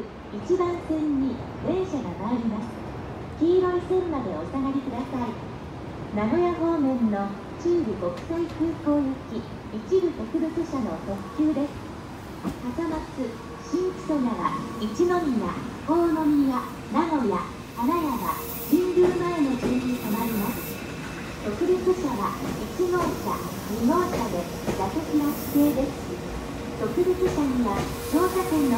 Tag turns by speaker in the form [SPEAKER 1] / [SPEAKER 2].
[SPEAKER 1] 1番線に電車が参ります。黄色い線までお下がりください。名古屋方面の中部国際空港行き一部特別車の特急です。笠松新木曽川一宮大宮名古屋花山神宮前の順に止まります。特別車は1号車2号車で座席が指定です。特別車には乗車券